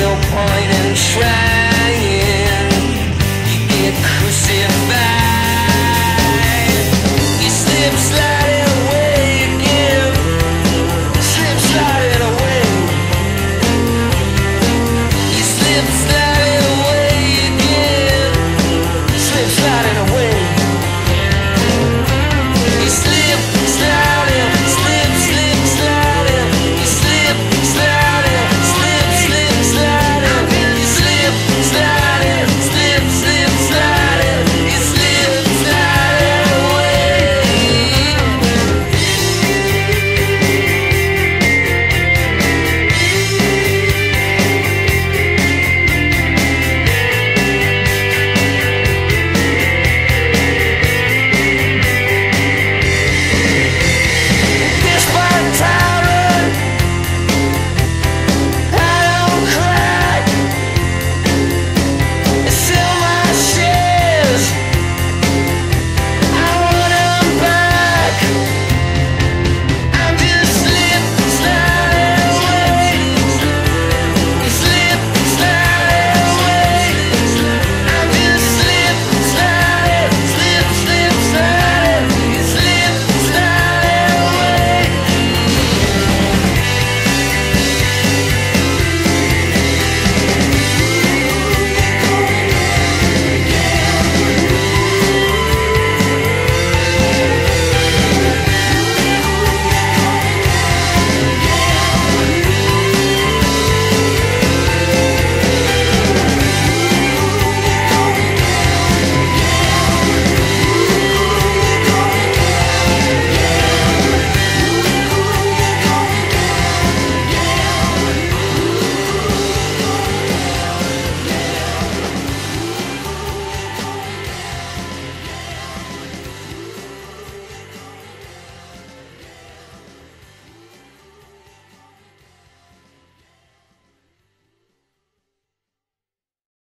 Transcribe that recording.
no point in trying to get crucified.